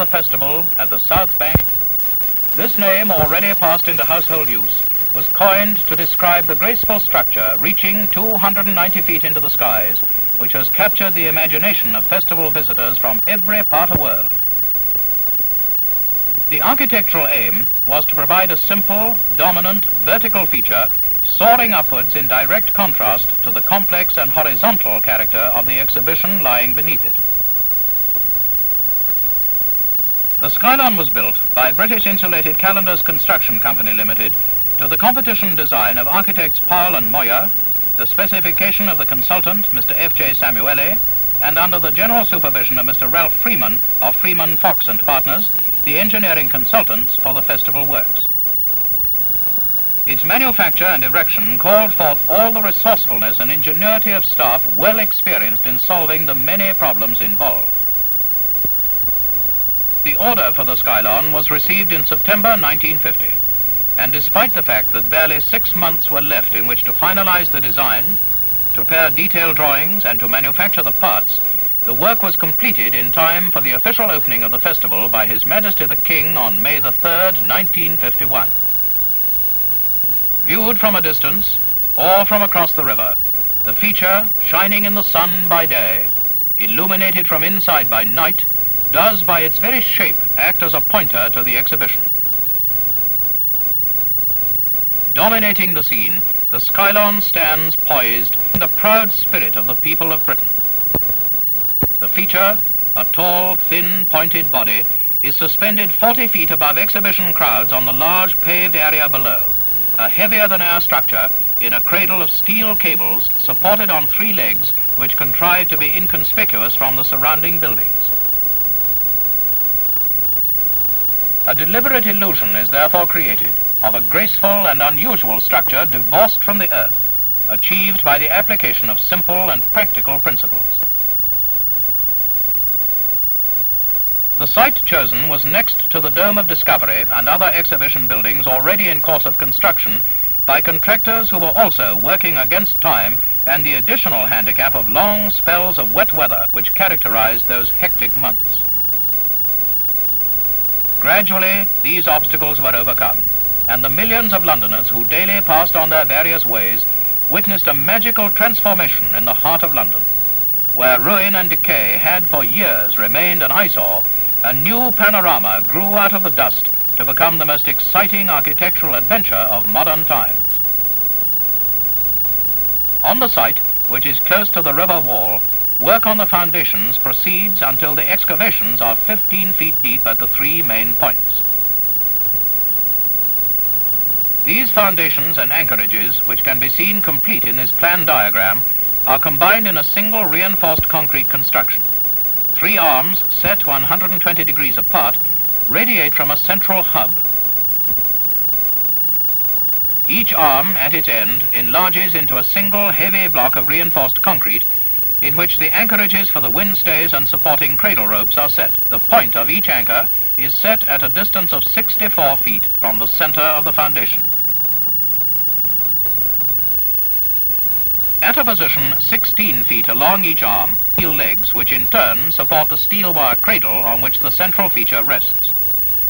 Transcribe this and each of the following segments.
The festival at the south bank. This name, already passed into household use, was coined to describe the graceful structure reaching 290 feet into the skies, which has captured the imagination of festival visitors from every part of the world. The architectural aim was to provide a simple, dominant, vertical feature soaring upwards in direct contrast to the complex and horizontal character of the exhibition lying beneath it. The Skylon was built by British Insulated Callender's Construction Company Limited to the competition design of architects Powell and Moya, the specification of the consultant, Mr. F.J. Samuely, and under the general supervision of Mr. Ralph Freeman of Freeman, Fox and Partners, the engineering consultants for the festival works. Its manufacture and erection called forth all the resourcefulness and ingenuity of staff well experienced in solving the many problems involved. The order for the Skylon was received in September 1950, and despite the fact that barely six months were left in which to finalize the design, to prepare detailed drawings and to manufacture the parts, the work was completed in time for the official opening of the festival by His Majesty the King on May the 3rd, 1951. Viewed from a distance or from across the river, the feature, shining in the sun by day, illuminated from inside by night, does by its very shape act as a pointer to the exhibition. Dominating the scene, the Skylon stands poised in the proud spirit of the people of Britain. The feature, a tall, thin, pointed body, is suspended 40 feet above exhibition crowds on the large paved area below, a heavier-than-air structure in a cradle of steel cables supported on three legs which contrive to be inconspicuous from the surrounding buildings. A deliberate illusion is therefore created of a graceful and unusual structure divorced from the earth, achieved by the application of simple and practical principles. The site chosen was next to the Dome of Discovery and other exhibition buildings already in course of construction by contractors who were also working against time and the additional handicap of long spells of wet weather which characterized those hectic months. Gradually, these obstacles were overcome, and the millions of Londoners who daily passed on their various ways witnessed a magical transformation in the heart of London, where ruin and decay had for years remained an eyesore a new panorama grew out of the dust to become the most exciting architectural adventure of modern times. On the site, which is close to the river wall, work on the foundations proceeds until the excavations are 15 feet deep at the three main points. These foundations and anchorages, which can be seen complete in this plan diagram, are combined in a single reinforced concrete construction. Three arms, set 120 degrees apart, radiate from a central hub. Each arm at its end enlarges into a single heavy block of reinforced concrete in which the anchorages for the wind stays and supporting cradle ropes are set. The point of each anchor is set at a distance of 64 feet from the center of the foundation. At a position 16 feet along each arm, steel legs which in turn support the steel wire cradle on which the central feature rests.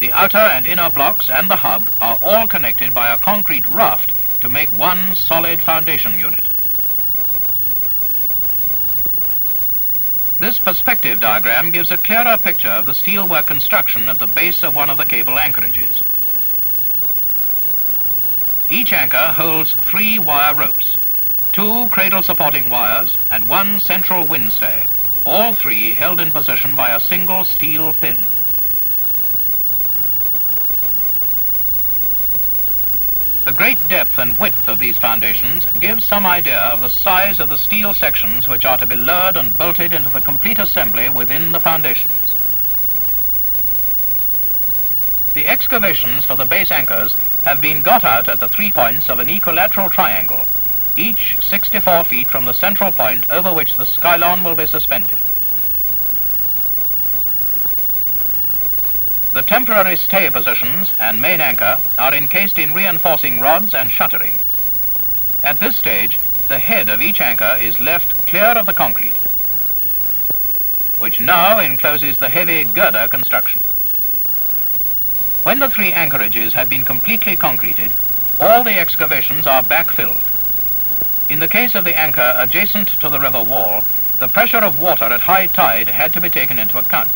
The outer and inner blocks and the hub are all connected by a concrete raft to make one solid foundation unit. This perspective diagram gives a clearer picture of the steelwork construction at the base of one of the cable anchorages. Each anchor holds three wire ropes two cradle supporting wires, and one central windstay, all three held in position by a single steel pin. The great depth and width of these foundations gives some idea of the size of the steel sections which are to be lowered and bolted into the complete assembly within the foundations. The excavations for the base anchors have been got out at the three points of an equilateral triangle each 64 feet from the central point over which the skylon will be suspended. The temporary stay positions and main anchor are encased in reinforcing rods and shuttering. At this stage, the head of each anchor is left clear of the concrete. which now encloses the heavy girder construction. When the three anchorages have been completely concreted, all the excavations are backfilled. In the case of the anchor adjacent to the river wall, the pressure of water at high tide had to be taken into account.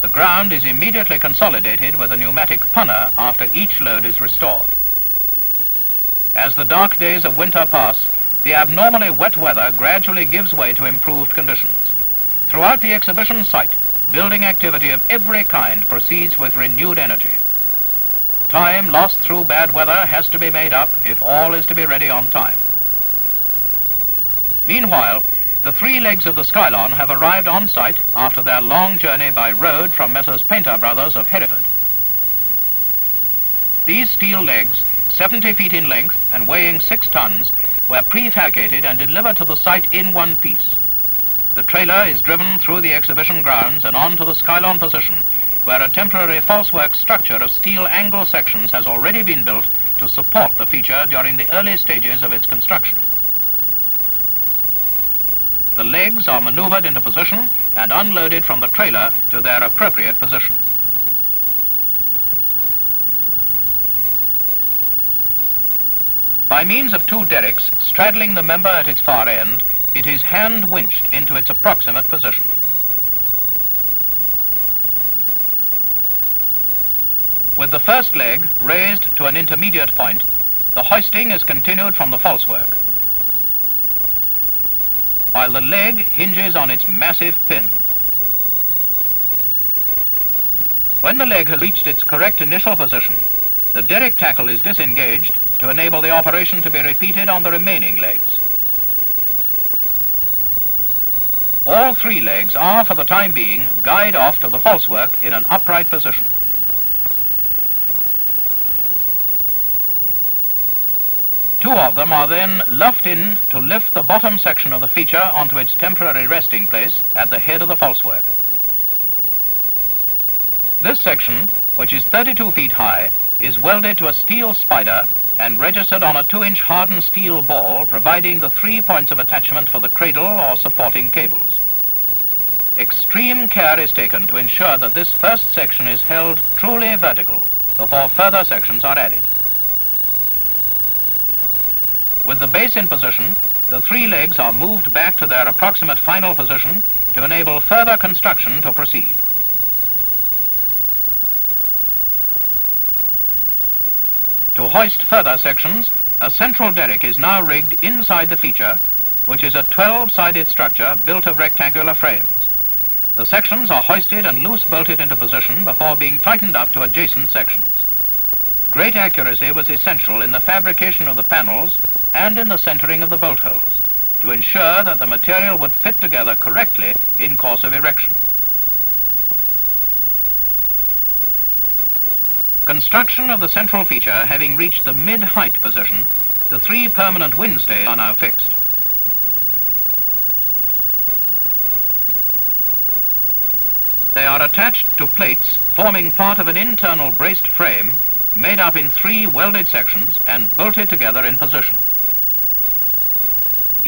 The ground is immediately consolidated with a pneumatic punner after each load is restored. As the dark days of winter pass, the abnormally wet weather gradually gives way to improved conditions. Throughout the exhibition site, building activity of every kind proceeds with renewed energy. Time lost through bad weather has to be made up if all is to be ready on time. Meanwhile, the three legs of the Skylon have arrived on site after their long journey by road from Messrs. Painter Brothers of Hereford. These steel legs, 70 feet in length and weighing 6 tons, were prefabricated and delivered to the site in one piece. The trailer is driven through the exhibition grounds and on to the Skylon position, where a temporary falsework structure of steel angle sections has already been built to support the feature during the early stages of its construction. The legs are maneuvered into position and unloaded from the trailer to their appropriate position. By means of two derricks straddling the member at its far end, it is hand winched into its approximate position. With the first leg raised to an intermediate point, the hoisting is continued from the falsework while the leg hinges on its massive pin. When the leg has reached its correct initial position, the derrick tackle is disengaged to enable the operation to be repeated on the remaining legs. All three legs are, for the time being, guyed off to the falsework in an upright position. Two of them are then luffed in to lift the bottom section of the feature onto its temporary resting place at the head of the falsework. This section, which is 32 feet high, is welded to a steel spider and registered on a 2-inch hardened steel ball providing the three points of attachment for the cradle or supporting cables. Extreme care is taken to ensure that this first section is held truly vertical before further sections are added. With the base in position, the three legs are moved back to their approximate final position to enable further construction to proceed. To hoist further sections, a central derrick is now rigged inside the feature, which is a 12-sided structure built of rectangular frames. The sections are hoisted and loose bolted into position before being tightened up to adjacent sections. Great accuracy was essential in the fabrication of the panels and in the centering of the bolt holes to ensure that the material would fit together correctly in course of erection. Construction of the central feature having reached the mid-height position, the three permanent windstays are now fixed. They are attached to plates forming part of an internal braced frame made up in three welded sections and bolted together in position.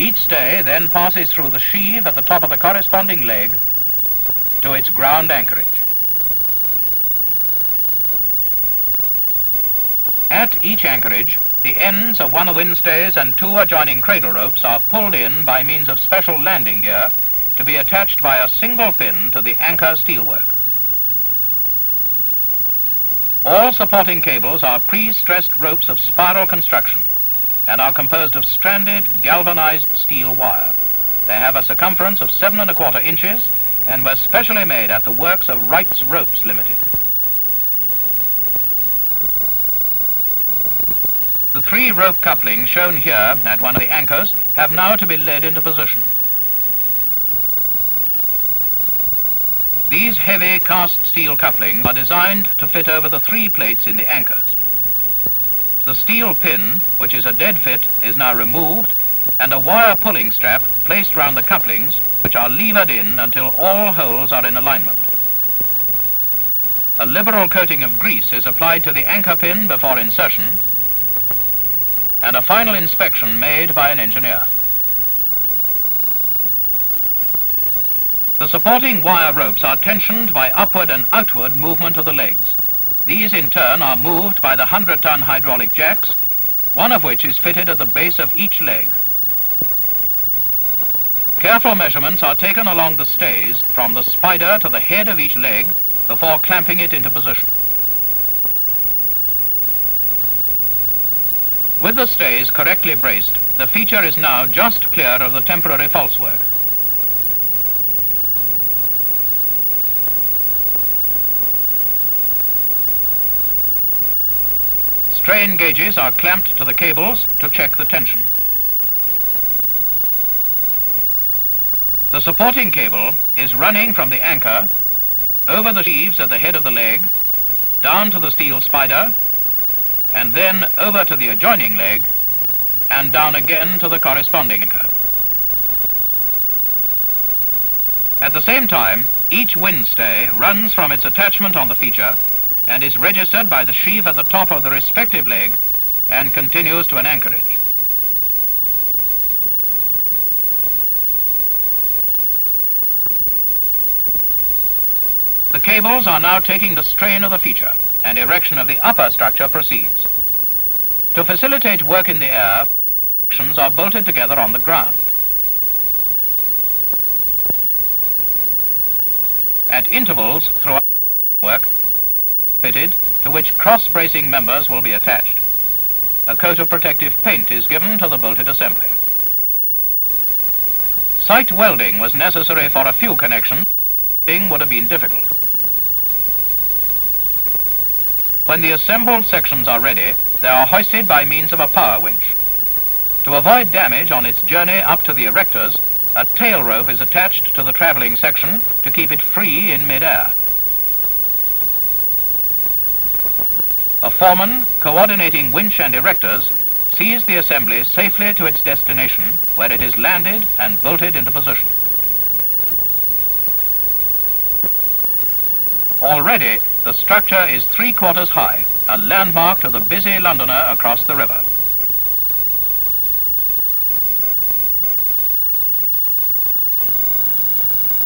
Each stay then passes through the sheave at the top of the corresponding leg to its ground anchorage. At each anchorage, the ends of one of the windstays and two adjoining cradle ropes are pulled in by means of special landing gear to be attached by a single pin to the anchor steelwork. All supporting cables are pre-stressed ropes of spiral construction and are composed of stranded galvanized steel wire. They have a circumference of seven and a quarter inches and were specially made at the works of Wright's Ropes Limited. The three rope couplings shown here at one of the anchors have now to be led into position. These heavy cast steel couplings are designed to fit over the three plates in the anchors. The steel pin, which is a dead fit, is now removed and a wire pulling strap placed round the couplings, which are levered in until all holes are in alignment. A liberal coating of grease is applied to the anchor pin before insertion, and a final inspection made by an engineer. The supporting wire ropes are tensioned by upward and outward movement of the legs. These in turn are moved by the 100-ton hydraulic jacks, one of which is fitted at the base of each leg. Careful measurements are taken along the stays from the spider to the head of each leg before clamping it into position. With the stays correctly braced, the feature is now just clear of the temporary false work. Strain gauges are clamped to the cables to check the tension. The supporting cable is running from the anchor over the sheaves at the head of the leg, down to the steel spider, and then over to the adjoining leg and down again to the corresponding anchor. At the same time, each wind stay runs from its attachment on the feature and is registered by the sheave at the top of the respective leg and continues to an anchorage. The cables are now taking the strain of the feature and erection of the upper structure proceeds. To facilitate work in the air, sections are bolted together on the ground. At intervals throughout work, fitted to which cross-bracing members will be attached. A coat of protective paint is given to the bolted assembly. Sight welding was necessary for a few connections. Welding would have been difficult. When the assembled sections are ready, they are hoisted by means of a power winch. To avoid damage on its journey up to the erectors, a tail rope is attached to the travelling section to keep it free in mid-air. A foreman, coordinating winch and erectors, sees the assembly safely to its destination where it is landed and bolted into position. Already, the structure is three quarters high, a landmark to the busy Londoner across the river.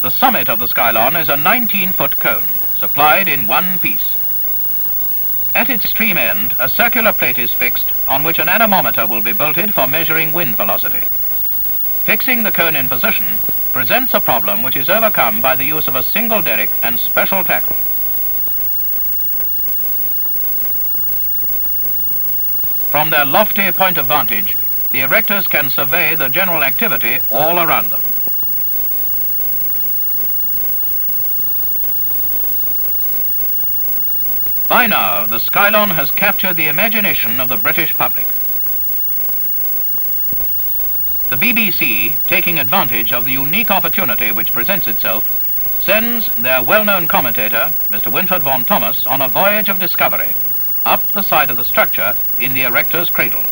The summit of the Skylon is a 19-foot cone, supplied in one piece. At its stream end, a circular plate is fixed on which an anemometer will be bolted for measuring wind velocity. Fixing the cone in position presents a problem which is overcome by the use of a single derrick and special tackle. From their lofty point of vantage, the erectors can survey the general activity all around them. By now, the Skylon has captured the imagination of the British public. The BBC, taking advantage of the unique opportunity which presents itself, sends their well-known commentator, Mr. Wynford Vaughan Thomas, on a voyage of discovery up the side of the structure in the erector's cradle.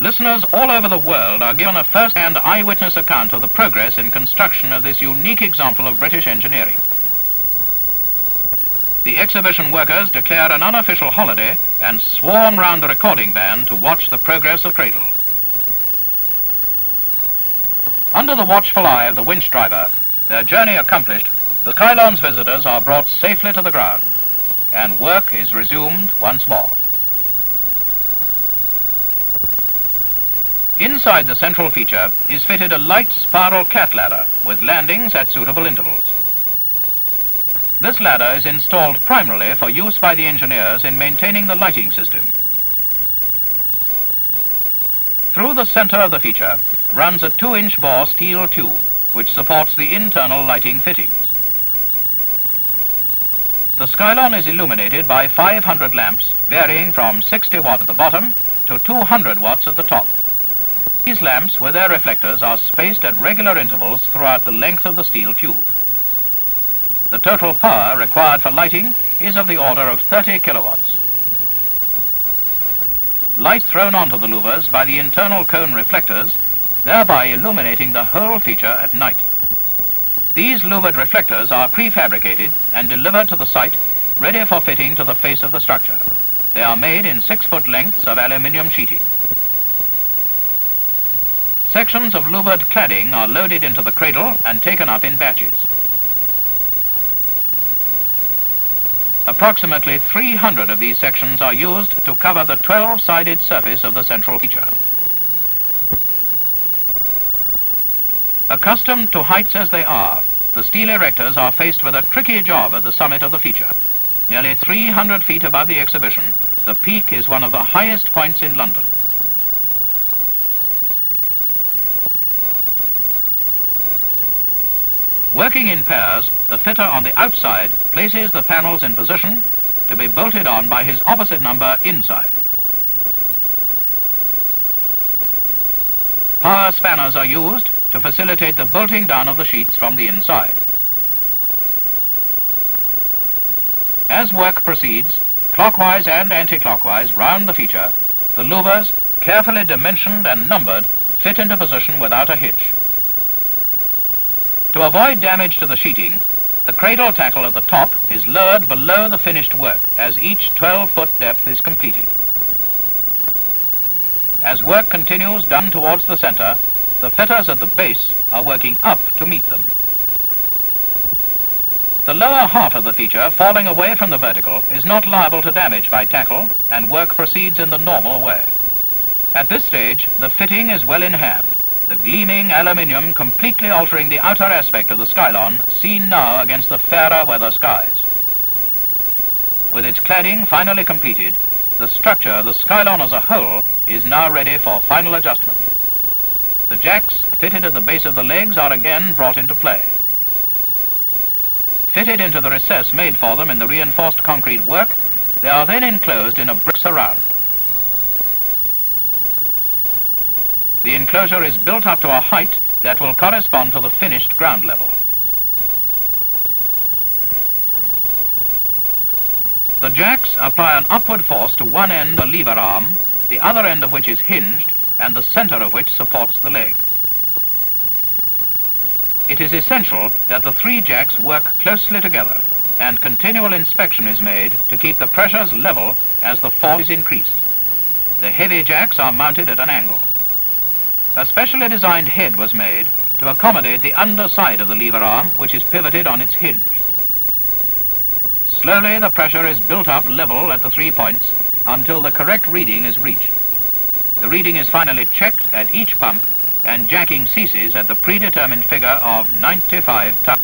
Listeners all over the world are given a first-hand eyewitness account of the progress in construction of this unique example of British engineering. The exhibition workers declare an unofficial holiday and swarm round the recording van to watch the progress of cradle. Under the watchful eye of the winch driver, their journey accomplished, the Skylon's visitors are brought safely to the ground, and work is resumed once more. Inside the central feature is fitted a light spiral cat ladder with landings at suitable intervals. This ladder is installed primarily for use by the engineers in maintaining the lighting system. Through the center of the feature runs a 2-inch bore steel tube which supports the internal lighting fittings. The Skylon is illuminated by 500 lamps varying from 60 watt at the bottom to 200 watts at the top. These lamps with their reflectors are spaced at regular intervals throughout the length of the steel tube. The total power required for lighting is of the order of 30 kilowatts. Light thrown onto the louvers by the internal cone reflectors, thereby illuminating the whole feature at night. These louvered reflectors are prefabricated and delivered to the site ready for fitting to the face of the structure. They are made in six-foot lengths of aluminium sheeting. Sections of louvered cladding are loaded into the cradle and taken up in batches. Approximately 300 of these sections are used to cover the 12-sided surface of the central feature. Accustomed to heights as they are, the steel erectors are faced with a tricky job at the summit of the feature. Nearly 300 feet above the exhibition, the peak is one of the highest points in London. Working in pairs, the fitter on the outside places the panels in position to be bolted on by his opposite number inside. Power spanners are used to facilitate the bolting down of the sheets from the inside. As work proceeds, clockwise and anti-clockwise round the feature, the louvers, carefully dimensioned and numbered, fit into position without a hitch. To avoid damage to the sheeting, the cradle tackle at the top is lowered below the finished work as each 12-foot depth is completed. As work continues down towards the center, the fitters at the base are working up to meet them. The lower half of the feature, falling away from the vertical, is not liable to damage by tackle, and work proceeds in the normal way. At this stage, the fitting is well in hand the gleaming aluminium completely altering the outer aspect of the Skylon, seen now against the fairer weather skies. With its cladding finally completed, the structure of the Skylon as a whole is now ready for final adjustment. The jacks fitted at the base of the legs are again brought into play. Fitted into the recess made for them in the reinforced concrete work, they are then enclosed in a brick surround. The enclosure is built up to a height that will correspond to the finished ground level. The jacks apply an upward force to one end of the lever arm, the other end of which is hinged, and the center of which supports the leg. It is essential that the three jacks work closely together, and continual inspection is made to keep the pressures level as the force is increased. The heavy jacks are mounted at an angle. A specially designed head was made to accommodate the underside of the lever arm, which is pivoted on its hinge. Slowly, the pressure is built up level at the three points until the correct reading is reached. The reading is finally checked at each pump and jacking ceases at the predetermined figure of 95 tons.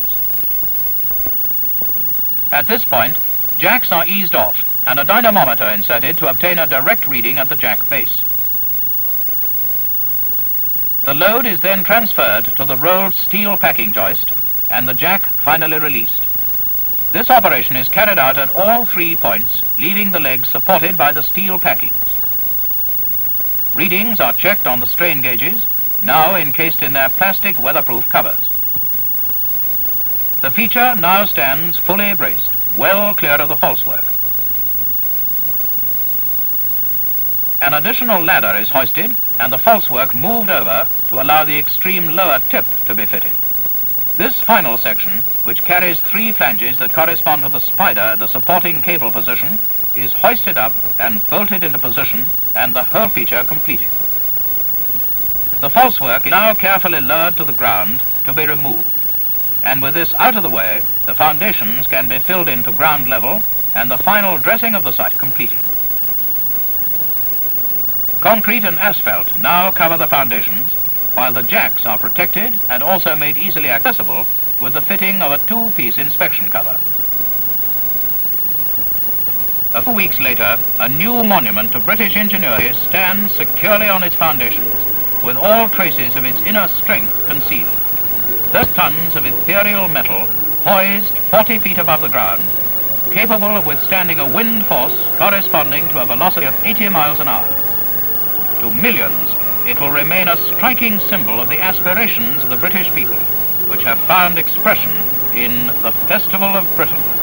At this point, jacks are eased off and a dynamometer inserted to obtain a direct reading at the jack base. The load is then transferred to the rolled steel packing joist and the jack finally released. This operation is carried out at all three points, leaving the legs supported by the steel packings. Readings are checked on the strain gauges, now encased in their plastic weatherproof covers. The feature now stands fully braced, well clear of the falsework. An additional ladder is hoisted and the falsework moved over to allow the extreme lower tip to be fitted. This final section, which carries three flanges that correspond to the spider at the supporting cable position, is hoisted up and bolted into position and the whole feature completed. The falsework is now carefully lowered to the ground to be removed. And with this out of the way, the foundations can be filled into ground level and the final dressing of the site completed. Concrete and asphalt now cover the foundations, while the jacks are protected and also made easily accessible with the fitting of a two-piece inspection cover. A few weeks later, a new monument to British ingenuity stands securely on its foundations, with all traces of its inner strength concealed. Thirty tons of ethereal metal, poised 40 feet above the ground, capable of withstanding a wind force corresponding to a velocity of 80 miles an hour to millions, it will remain a striking symbol of the aspirations of the British people, which have found expression in the Festival of Britain.